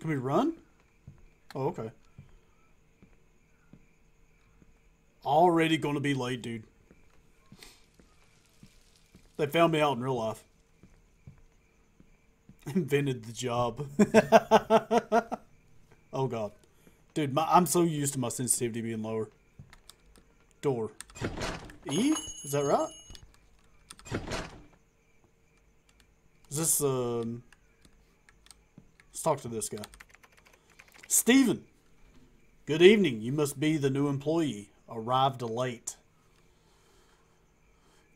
Can we run? Oh, okay. Already going to be late, dude. They found me out in real life. Invented the job. oh, God. Dude, my, I'm so used to my sensitivity being lower. Door. E? Is that right? Is this, um... Let's talk to this guy. Steven. Good evening. You must be the new employee. Arrived late.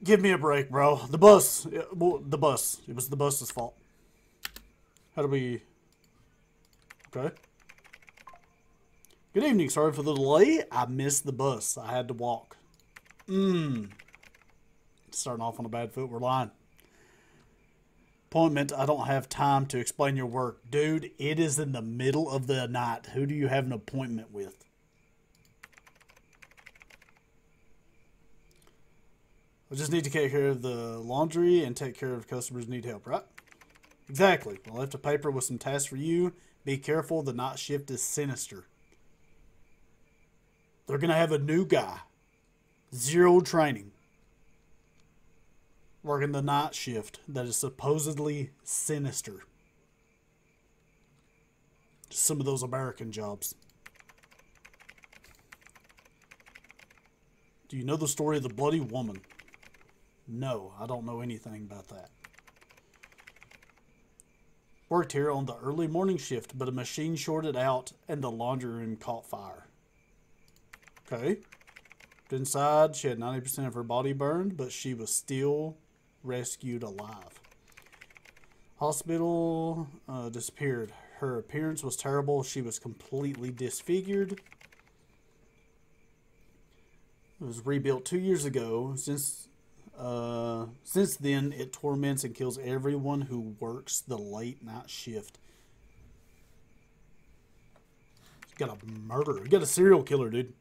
Give me a break, bro. The bus. The bus. It was the bus's fault. How do we... Okay. Good evening. Sorry for the delay. I missed the bus. I had to walk. Mmm. Starting off on a bad foot. We're lying. Appointment. I don't have time to explain your work. Dude, it is in the middle of the night. Who do you have an appointment with? I just need to take care of the laundry and take care of customers need help, right? Exactly. I left a paper with some tasks for you. Be careful, the night shift is sinister. They're going to have a new guy. Zero training. Working the night shift that is supposedly sinister. Some of those American jobs. Do you know the story of the Bloody Woman? No, I don't know anything about that. Worked here on the early morning shift, but a machine shorted out and the laundry room caught fire. Okay. Inside, she had 90% of her body burned, but she was still rescued alive. Hospital uh, disappeared. Her appearance was terrible. She was completely disfigured. It was rebuilt two years ago. Since uh, since then, it torments and kills everyone who works the late night shift. You got a murderer. Got a serial killer, dude.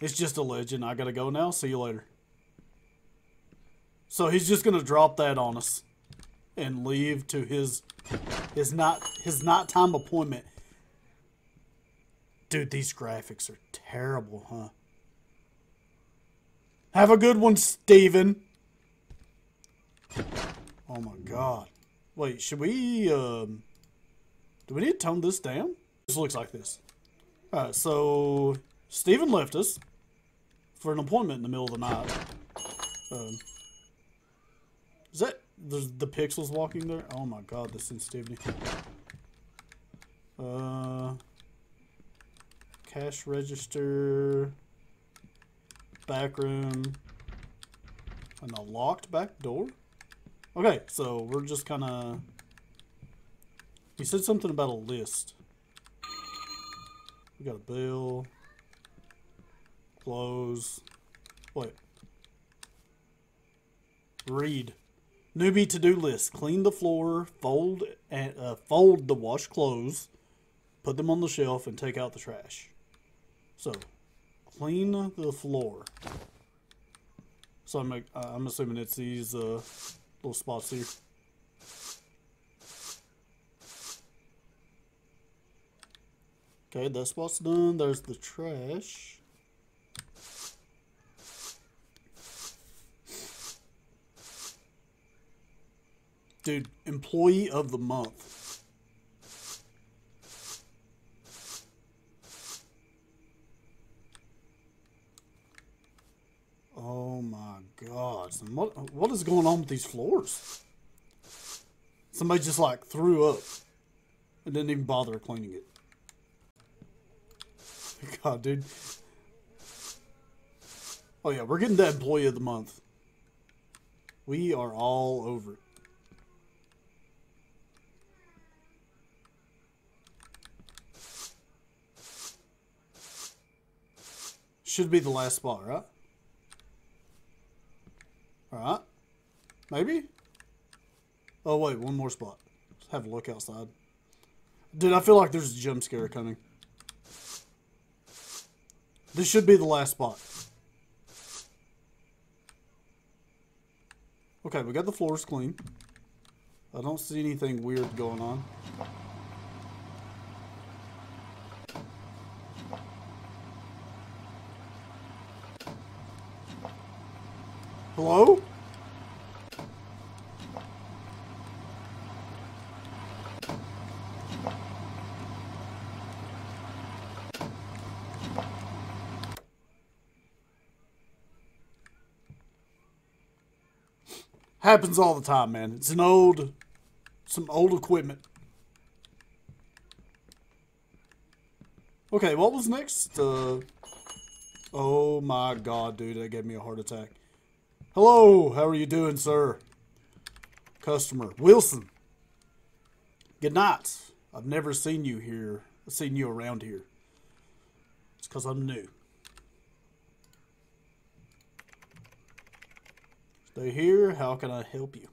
It's just a legend. I gotta go now. See you later. So he's just gonna drop that on us and leave to his his not his nighttime appointment. Dude, these graphics are terrible, huh? Have a good one, Steven. Oh my god. Wait, should we, um... Do we need to tone this down? This looks like this. Alright, so... Steven left us for an appointment in the middle of the night. Um, is that there's the pixels walking there? Oh my god, the sensitivity. Uh, cash register, back room, and a locked back door. Okay, so we're just kind of. He said something about a list. We got a bill. Close. What? Read. Newbie to-do list. Clean the floor, fold and uh, fold the wash clothes, put them on the shelf, and take out the trash. So, clean the floor. So I'm, uh, I'm assuming it's these uh, little spots here. Okay, that spot's done. There's the trash. Dude, employee of the month. Oh my god. What what is going on with these floors? Somebody just like threw up and didn't even bother cleaning it. God, dude. Oh yeah, we're getting that employee of the month. We are all over it. Should be the last spot, right? Alright. Maybe? Oh, wait, one more spot. Let's have a look outside. Dude, I feel like there's a jump scare coming. This should be the last spot. Okay, we got the floors clean. I don't see anything weird going on. Hello? Happens all the time, man. It's an old, some old equipment. Okay, what was next? Uh, oh my god, dude, that gave me a heart attack. Hello, how are you doing, sir? Customer, Wilson. Good night. I've never seen you here, I've seen you around here. It's because I'm new. Stay here. How can I help you?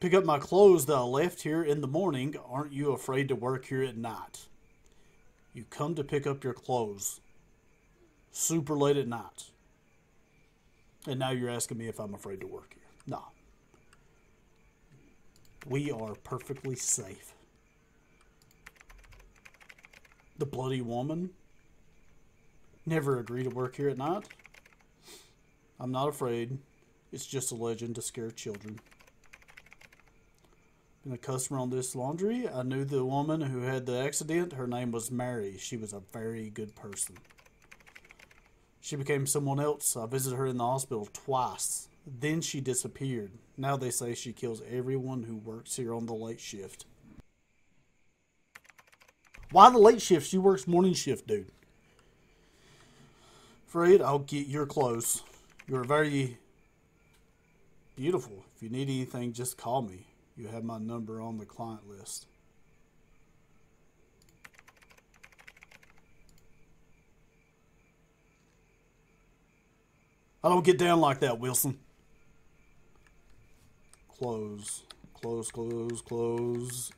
Pick up my clothes that I left here in the morning. Aren't you afraid to work here at night? You come to pick up your clothes super late at night. And now you're asking me if I'm afraid to work here. No. We are perfectly safe. The bloody woman never agreed to work here at night. I'm not afraid. It's just a legend to scare children. Been a customer on this laundry. I knew the woman who had the accident. Her name was Mary. She was a very good person. She became someone else. I visited her in the hospital twice. Then she disappeared. Now they say she kills everyone who works here on the late shift. Why the late shift? She works morning shift, dude. Fred, I'll get your clothes. You're very Beautiful. If you need anything, just call me. You have my number on the client list. I don't get down like that, Wilson. Close. Close, close, close.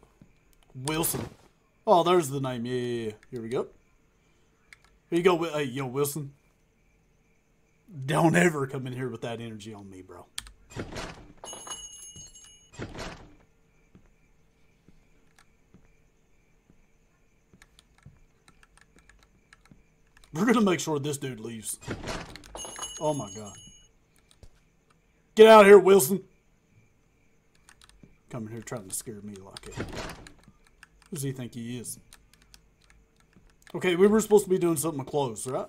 Wilson. Oh, there's the name. Yeah, yeah, yeah. Here we go. Here you go. Hey, yo, Wilson. Don't ever come in here with that energy on me, bro. We're gonna make sure this dude leaves. Oh my god. Get out of here, Wilson. Coming here trying to scare me like it. Who does he think he is? Okay, we were supposed to be doing something close, right?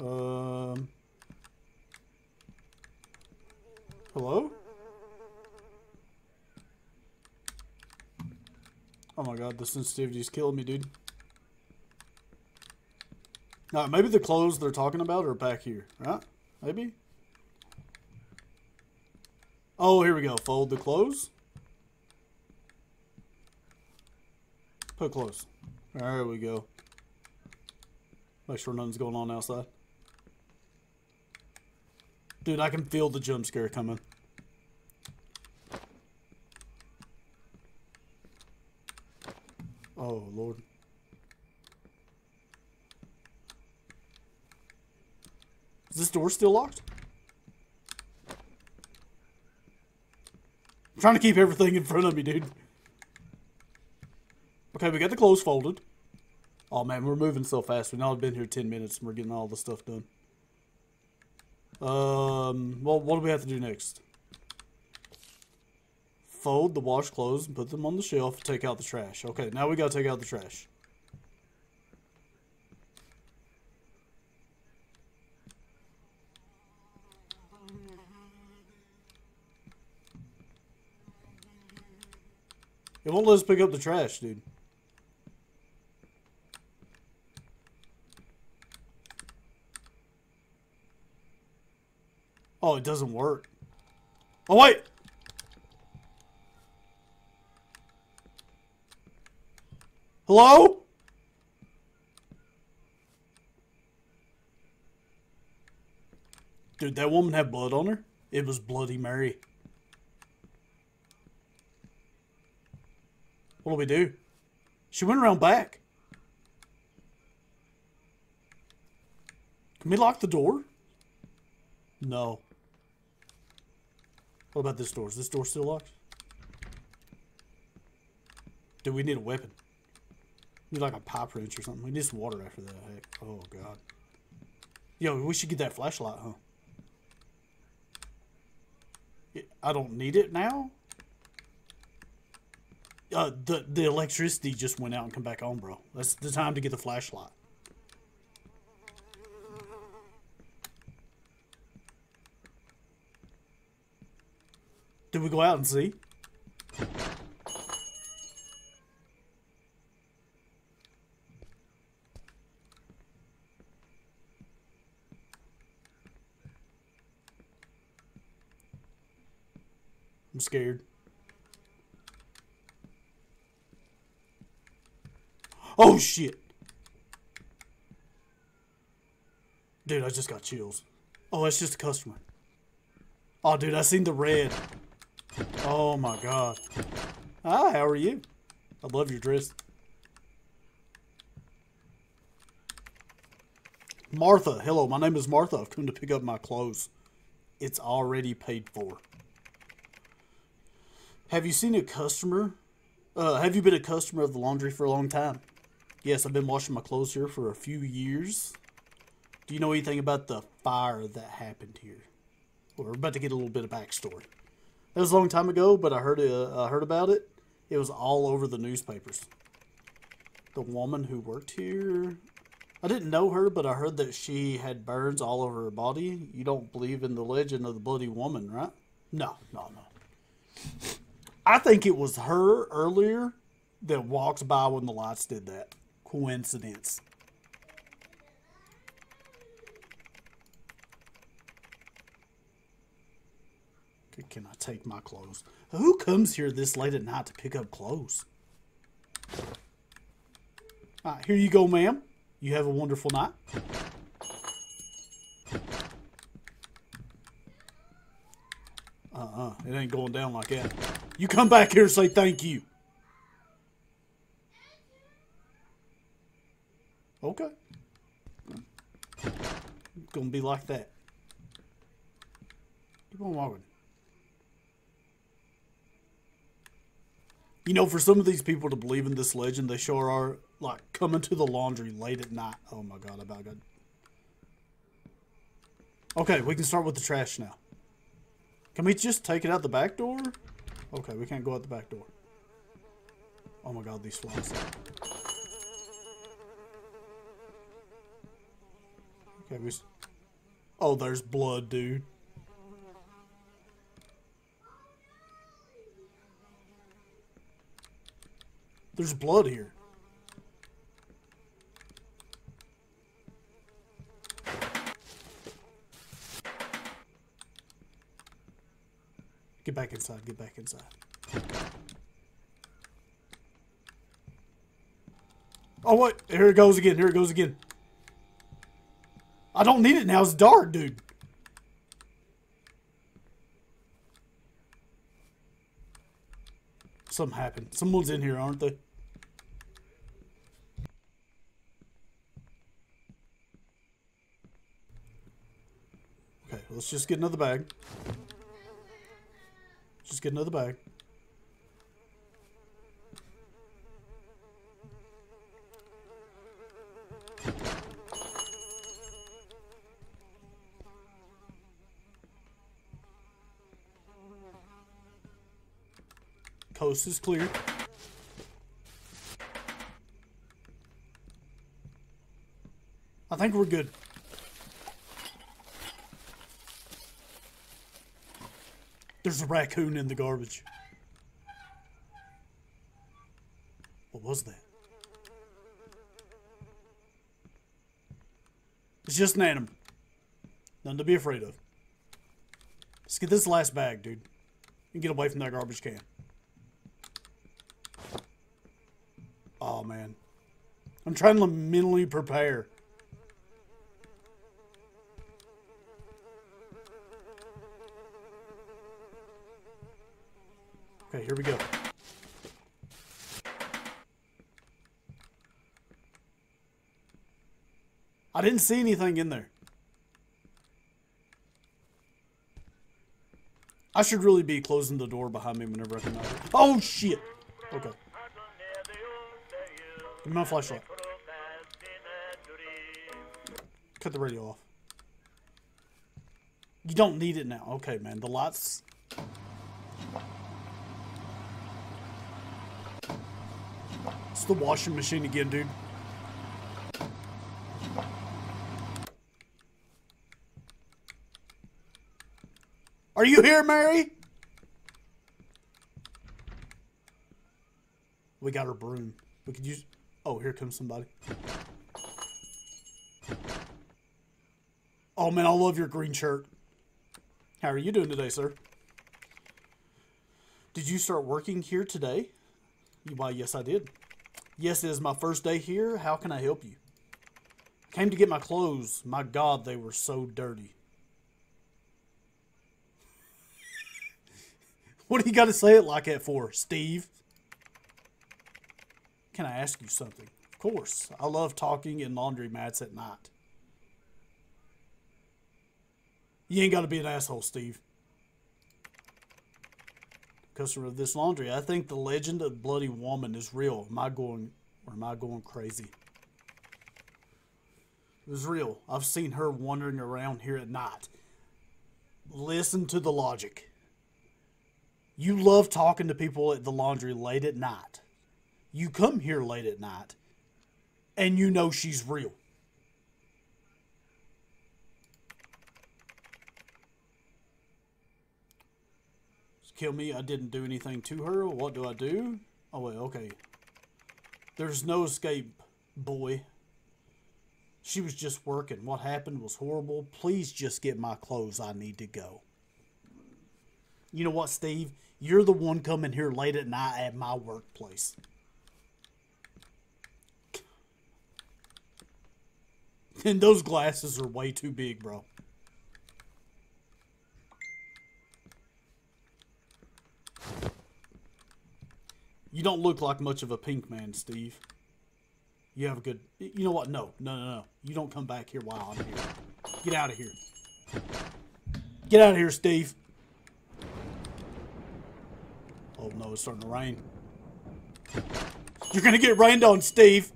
Um. Hello? Oh my god, the sensitivity is killing me, dude. Now, maybe the clothes they're talking about are back here, right? Maybe? Oh, here we go. Fold the clothes. Put clothes. There we go. Make sure nothing's going on outside. Dude, I can feel the jump scare coming. Oh, Lord. Is this door still locked? I'm trying to keep everything in front of me, dude. Okay, we got the clothes folded. Oh, man, we're moving so fast. We've now been here 10 minutes and we're getting all the stuff done. Um, well, what do we have to do next? Fold the wash clothes and put them on the shelf. Take out the trash. Okay, now we gotta take out the trash. It won't let us pick up the trash, dude. Oh, it doesn't work. Oh, wait! Hello? Dude, that woman had blood on her? It was Bloody Mary. What do we do? She went around back. Can we lock the door? No. What about this door? Is this door still locked? Do we need a weapon? Need like a pipe wrench or something. We some water after that. Heck. Oh, God. Yo, we should get that flashlight, huh? I don't need it now? Uh, the, the electricity just went out and come back on, bro. That's the time to get the flashlight. Did we go out and see? Scared. Oh shit! Dude, I just got chills. Oh, that's just a customer. Oh, dude, I seen the red. Oh my god. Hi, how are you? I love your dress. Martha, hello, my name is Martha. I've come to pick up my clothes. It's already paid for. Have you seen a customer? Uh, have you been a customer of the laundry for a long time? Yes, I've been washing my clothes here for a few years. Do you know anything about the fire that happened here? We're about to get a little bit of backstory. That was a long time ago, but I heard uh, I heard about it. It was all over the newspapers. The woman who worked here, I didn't know her, but I heard that she had burns all over her body. You don't believe in the legend of the bloody woman, right? No, no, no. I think it was her earlier that walks by when the lights did that. Coincidence. Can I take my clothes? Who comes here this late at night to pick up clothes? Alright, here you go, ma'am. You have a wonderful night. Uh-uh. It ain't going down like that. You come back here and say thank you. Okay. It's gonna be like that. Keep on walking. You know, for some of these people to believe in this legend, they sure are like coming to the laundry late at night. Oh my god, about good. Okay, we can start with the trash now. Can we just take it out the back door? Okay, we can't go out the back door. Oh my god, these flies. Okay, we... Oh, there's blood, dude. There's blood here. Get back inside, get back inside. Oh, what? Here it goes again, here it goes again. I don't need it now, it's dark, dude. Something happened. Someone's in here, aren't they? Okay, let's just get another bag. Just get another bag. Coast is clear. I think we're good. There's a raccoon in the garbage. What was that? It's just an animal. Nothing to be afraid of. Let's get this last bag, dude. And get away from that garbage can. Oh, man. I'm trying to mentally prepare. I didn't see anything in there. I should really be closing the door behind me whenever I come out. Oh, shit. Okay. Give me my flashlight. Cut the radio off. You don't need it now. Okay, man. The lights... It's the washing machine again, dude. Are you here, Mary? We got her broom. We could use. Oh, here comes somebody. Oh man, I love your green shirt. How are you doing today, sir? Did you start working here today? Why, yes, I did. Yes, it is my first day here. How can I help you? Came to get my clothes. My God, they were so dirty. What do you got to say it like that for, Steve? Can I ask you something? Of course. I love talking in laundry mats at night. You ain't got to be an asshole, Steve. Customer of this laundry. I think the legend of Bloody Woman is real. Am I going, or am I going crazy? It was real. I've seen her wandering around here at night. Listen to the logic. You love talking to people at the laundry late at night. You come here late at night, and you know she's real. kill me. I didn't do anything to her. What do I do? Oh, wait, okay. There's no escape, boy. She was just working. What happened was horrible. Please just get my clothes. I need to go. You know what, Steve? You're the one coming here late at night at my workplace. And those glasses are way too big, bro. You don't look like much of a pink man, Steve. You have a good... You know what? No. No, no, no. You don't come back here while I'm here. Get out of here. Get out of here, Steve. Oh, no. It's starting to rain. You're to get rained on, Steve.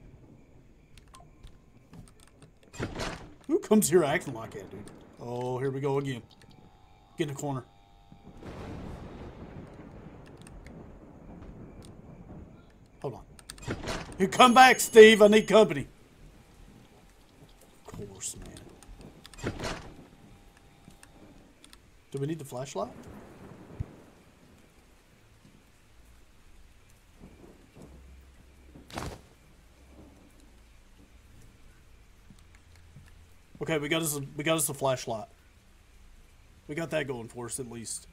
Who comes here acting like that, dude? Oh, here we go again. Get in the corner. Hold on. You come back, Steve. I need company. Of course, man. Do we need the flashlight? Okay, we got us a, we got us a flashlight. We got that going for us at least.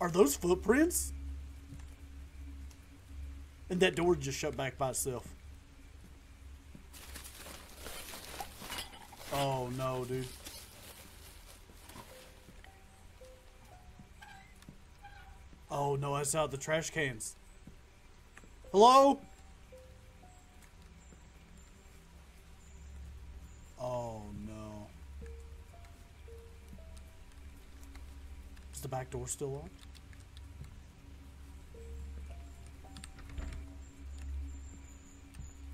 Are those footprints? And that door just shut back by itself. Oh no, dude. Oh no, that's out the trash cans. Hello? Oh no. Is the back door still locked?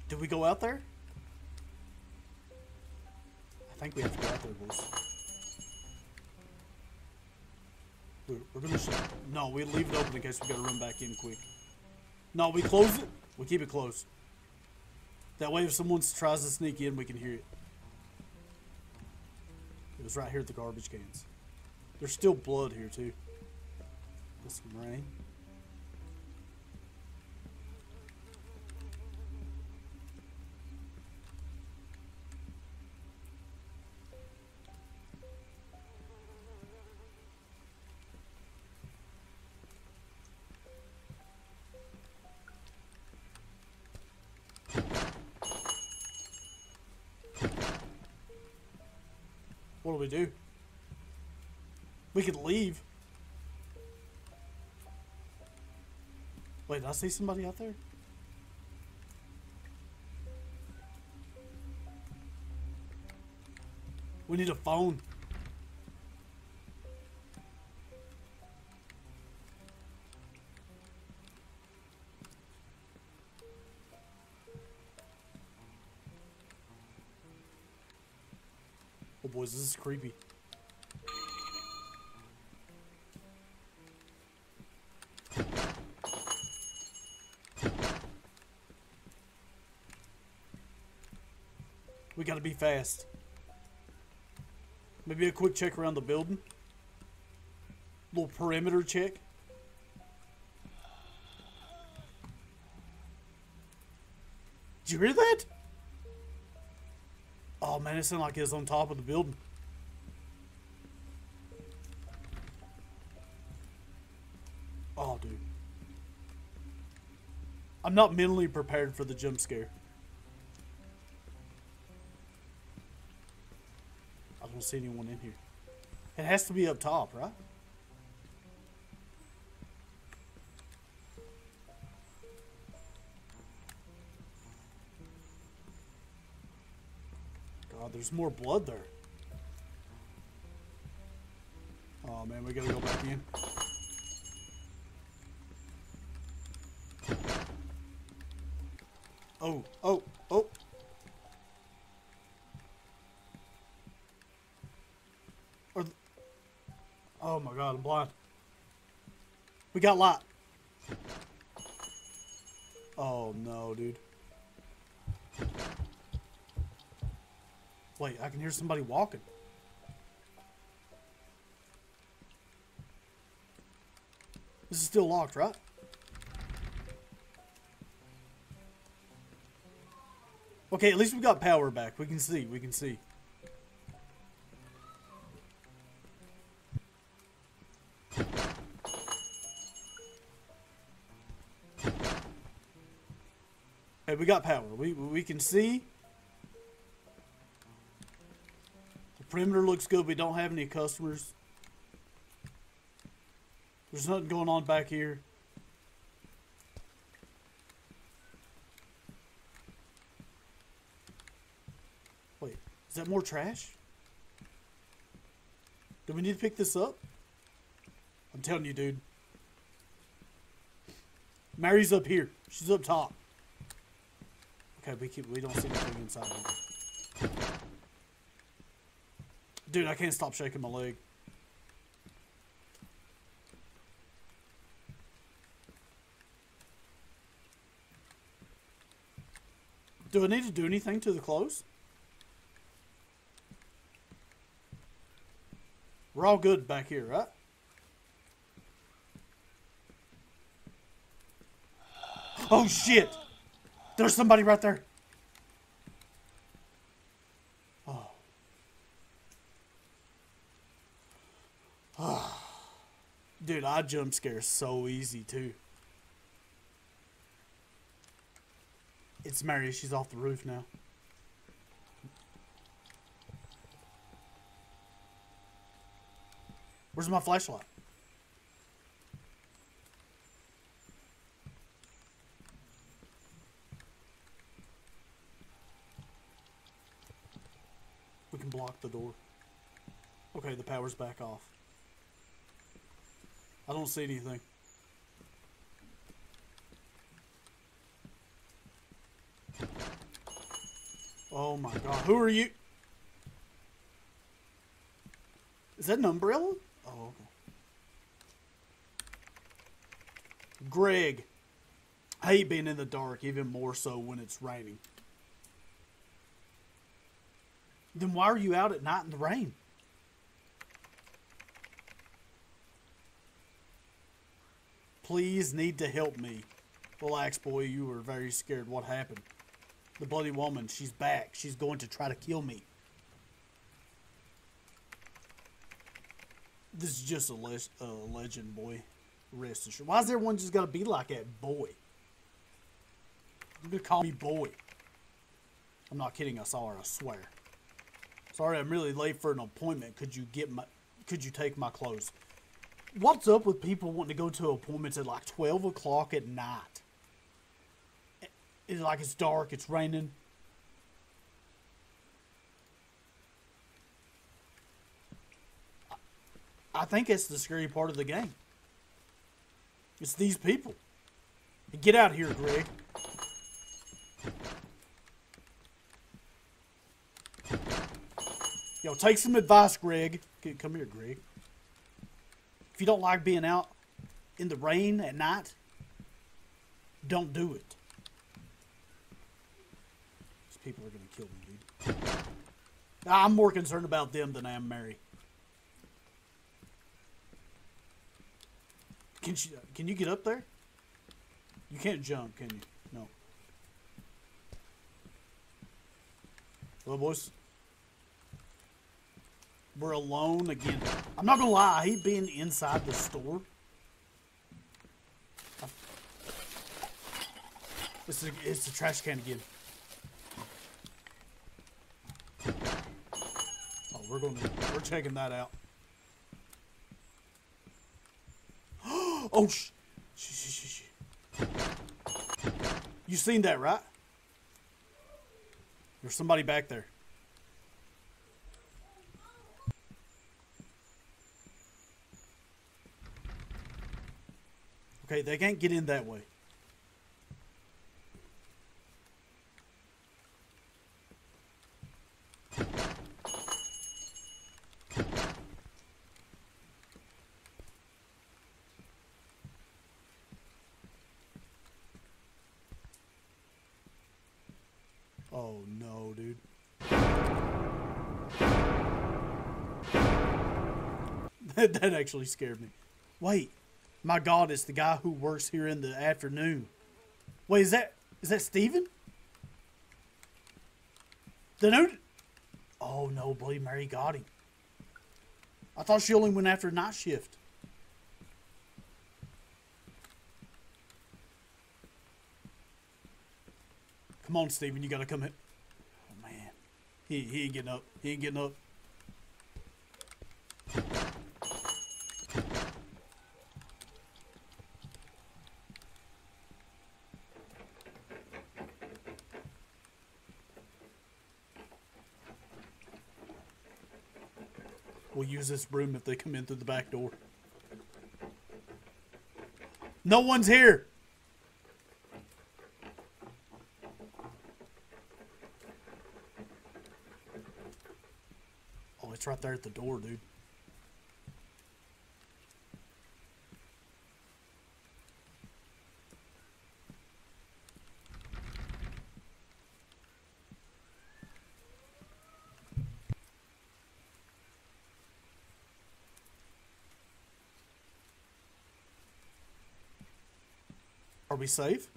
Did we go out there? I think we have to go out there, boys. We're, gonna shut. No, we leave it open in case we gotta run back in quick. No, we close it. We keep it closed. That way if someone tries to sneak in, we can hear it. It was right here at the garbage cans. There's still blood here, too. There's some rain. What do we do? We could leave. Wait, did I see somebody out there? We need a phone. Oh this is creepy. We gotta be fast. Maybe a quick check around the building. Little perimeter check. Did you hear that? Oh man, it sounded like it was on top of the building. Oh, dude. I'm not mentally prepared for the jump scare. I don't see anyone in here. It has to be up top, right? There's more blood there. Oh man, we gotta go back in. Oh, oh, oh. Or oh my god, I'm blind. We got light. Oh no, dude. Wait, I can hear somebody walking. This is still locked, right? Okay, at least we got power back. We can see. We can see. Hey, we got power. We we can see. Perimeter looks good. We don't have any customers. There's nothing going on back here. Wait, is that more trash? Do we need to pick this up? I'm telling you, dude. Mary's up here. She's up top. Okay, we keep we don't see anything inside. Dude, I can't stop shaking my leg. Do I need to do anything to the clothes? We're all good back here, right? Oh shit! There's somebody right there. Dude, I jump scare so easy too. It's Mary. She's off the roof now. Where's my flashlight? We can block the door. Okay, the power's back off. I don't see anything. Oh my god, who are you? Is that an umbrella? Oh, okay. Greg. I hate being in the dark, even more so when it's raining. Then why are you out at night in the rain? Please need to help me. Relax, boy. You were very scared. What happened? The bloody woman. She's back. She's going to try to kill me. This is just a, le- legend, boy. Rest assured. Why is everyone just got to be like that, boy? You're going to call me boy. I'm not kidding. I saw her. I swear. Sorry, I'm really late for an appointment. Could you get my? Could you take my clothes? What's up with people wanting to go to appointments at like twelve o'clock at night? It's like it's dark. It's raining. I think it's the scary part of the game. It's these people. Get out here, Greg. Yo, take some advice, Greg. Come here, Greg. If you don't like being out in the rain at night, don't do it. These people are going to kill me, dude. I'm more concerned about them than I am Mary. Can she? Can you get up there? You can't jump, can you? No. Well, boys. We're alone again. I'm not gonna lie, I hate being inside the store. It's a, it's a trash can again. Oh, we're going to, we're checking that out. oh, sh, sh, sh, sh. You seen that, right? There's somebody back there. Okay, they can't get in that way. Oh no, dude. that, that actually scared me. Wait. My God, it's the guy who works here in the afternoon. Wait, is that is that Steven? The new Oh no, Bloody Mary got him. I thought she only went after night shift. Come on, Steven, you gotta come in. Oh man. He he ain't getting up. He ain't getting up. We'll use this broom if they come in through the back door. No one's here. Oh, it's right there at the door, dude. We safe?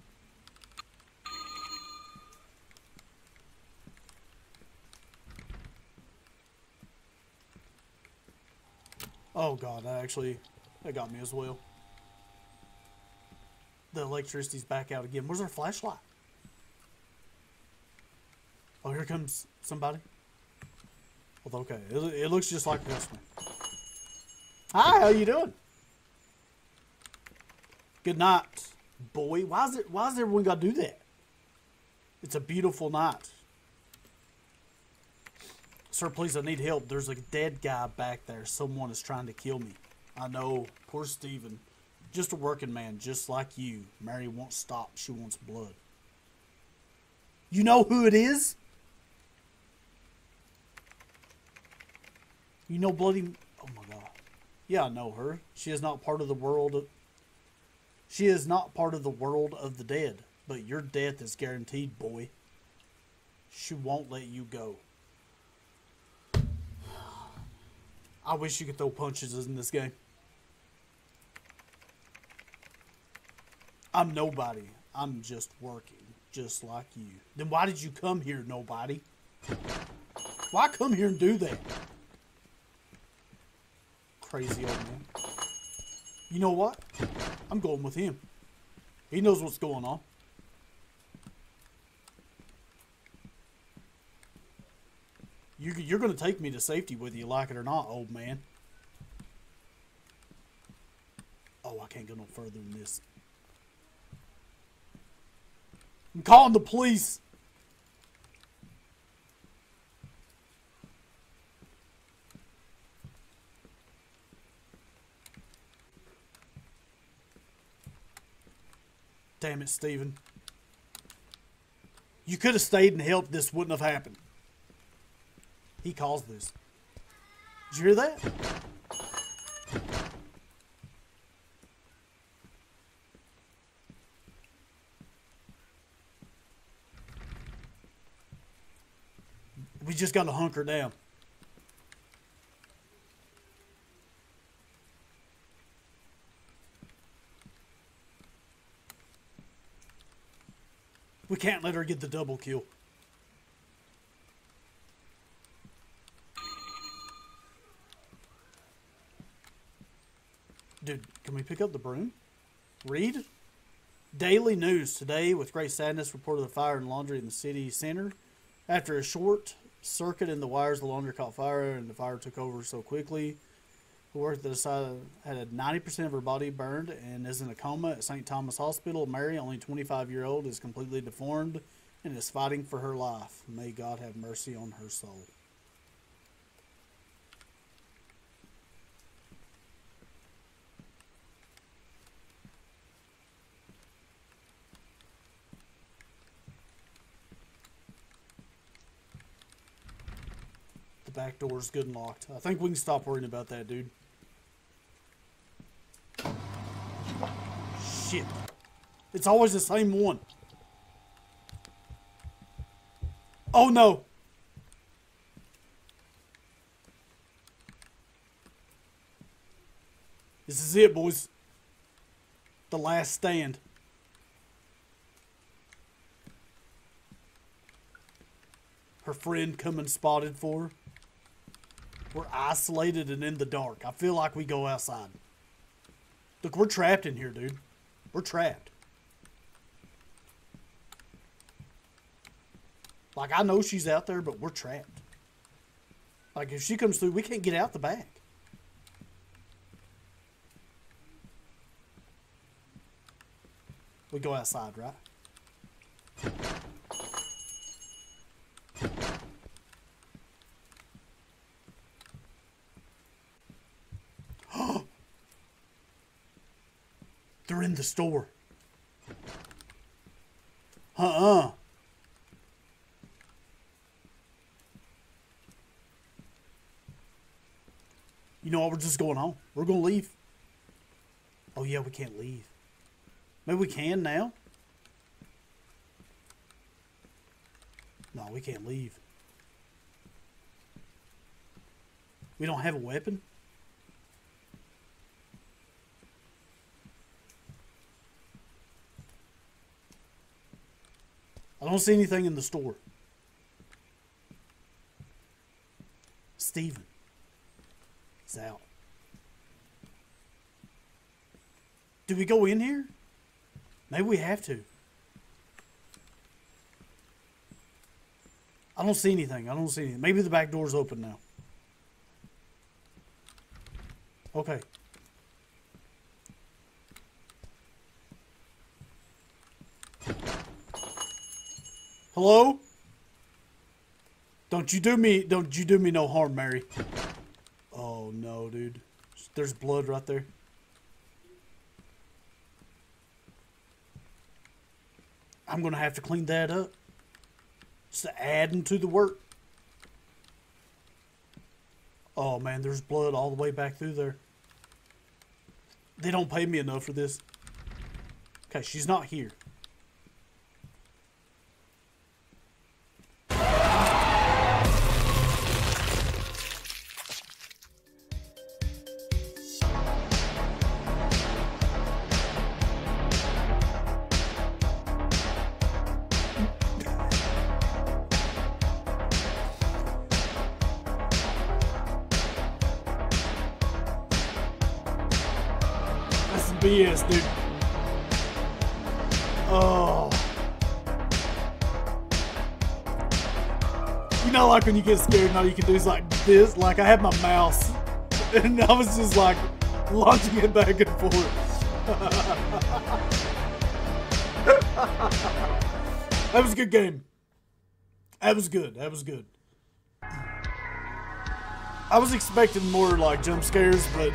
Oh god, that actually, that got me as well. The electricity's back out again. Where's our flashlight? Oh, here comes somebody. Well, okay, it, it looks just like a customer. Hi, how you doing? Good night boy. Why is it? Why is everyone got to do that? It's a beautiful night. Sir, please, I need help. There's a dead guy back there. Someone is trying to kill me. I know. Poor Steven. Just a working man, just like you. Mary won't stop. She wants blood. You know who it is? You know Bloody... Oh, my God. Yeah, I know her. She is not part of the world she is not part of the world of the dead, but your death is guaranteed, boy. She won't let you go. I wish you could throw punches in this game. I'm nobody. I'm just working, just like you. Then why did you come here, nobody? Why come here and do that? Crazy old man. You know what? I'm going with him. He knows what's going on. You, you're going to take me to safety whether you like it or not, old man. Oh, I can't go no further than this. I'm calling the police. Damn it, Steven. You could have stayed and helped. This wouldn't have happened. He caused this. Did you hear that? We just got to hunker down. We can't let her get the double kill. Dude, can we pick up the broom? Read? Daily news today with great sadness reported the fire in laundry in the city center. After a short circuit in the wires, the laundry caught fire and the fire took over so quickly. The worker that decided uh, had 90% of her body burned and is in a coma at St. Thomas Hospital. Mary, only 25 year old, is completely deformed and is fighting for her life. May God have mercy on her soul. The back door is good and locked. I think we can stop worrying about that, dude. Shit. It's always the same one. Oh no. This is it, boys. The last stand. Her friend coming spotted for her. We're isolated and in the dark. I feel like we go outside. Look, we're trapped in here, dude. We're trapped. Like, I know she's out there, but we're trapped. Like, if she comes through, we can't get out the back. We go outside, right? They're in the store. Uh-uh. You know what? We're just going home. We're going to leave. Oh, yeah, we can't leave. Maybe we can now? No, we can't leave. We don't have a weapon? Don't see anything in the store. Steven is out. Do we go in here? Maybe we have to. I don't see anything. I don't see anything. Maybe the back door's open now. Okay. Hello? Don't you do me don't you do me no harm, Mary. Oh no, dude. There's blood right there. I'm gonna have to clean that up. Just adding to the work. Oh man, there's blood all the way back through there. They don't pay me enough for this. Okay, she's not here. Dude. Oh. You know, like when you get scared, and all you can do is like this. Like I had my mouse, and I was just like launching it back and forth. that was a good game. That was good. That was good. I was expecting more like jump scares, but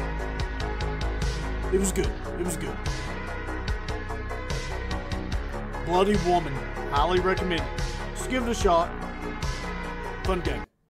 it was good. It was good. Bloody Woman. Highly recommend it. Just give it a shot. Fun game.